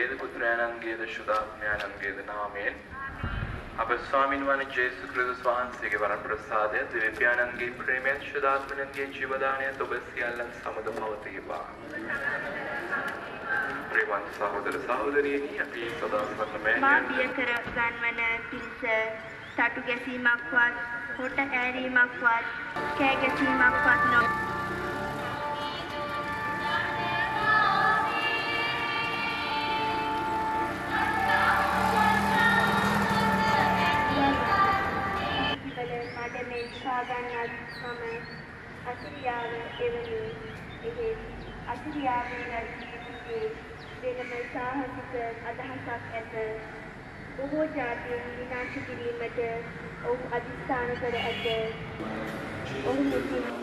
පියාණන්ගේද ශුද්ධාත්මයාණන්ගේද නාමයෙන් අප ස්වාමීන් වහන්සේ ජේසුස් ක්‍රිස්තුස් වහන්සේගේ වර ප්‍රසාදය දිව්‍ය පියාණන්ගේ ප්‍රේමයෙන් ශුද්ධාත්මයන්ගේ ජීවදානයත් ඔබ සියල්ලන් සමග පවතිවා. ප්‍රේමන්ත සහෝදර සහෝදරියනි අපි සදා සම්මත මා බිය කර ගන්වන පිරිස තටු ගැසීමක්වත් හොට ඇරීමක්වත් කෑ ගැසීමක්වත් නො වල මඩ මේ සාගන්නත් මම අසිරියාව එවනි එහෙත් අසිරියාවේ රජයේ වෙනම සාහසික අදහසක් ඇත බොහෝ ජාතීන් විනාශ කිරීමට ඔහු අධිෂ්ඨාන කර ඇත ඔහු මුලින්